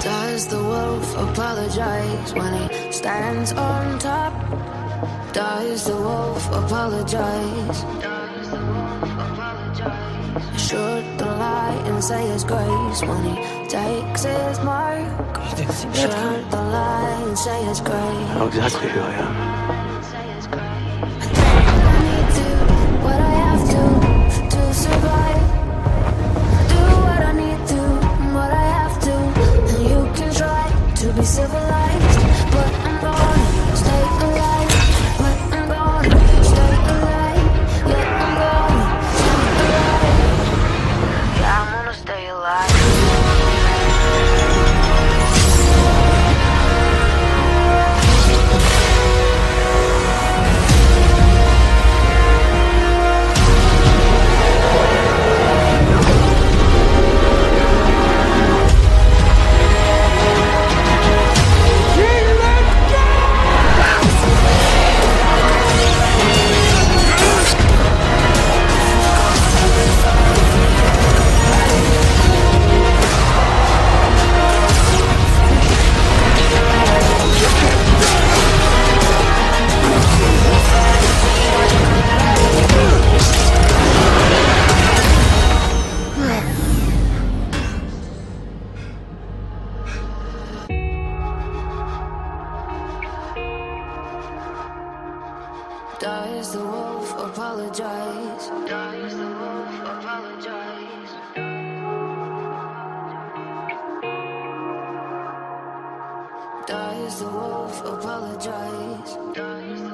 Does the wolf apologize when he stands on top? Does the wolf apologize? Should the lion say his grace when he takes his mark? Should the lion say his grace? Exactly who I am. Civilized, but Does the wolf apologize? Does the wolf apologize? Does the wolf apologize? Does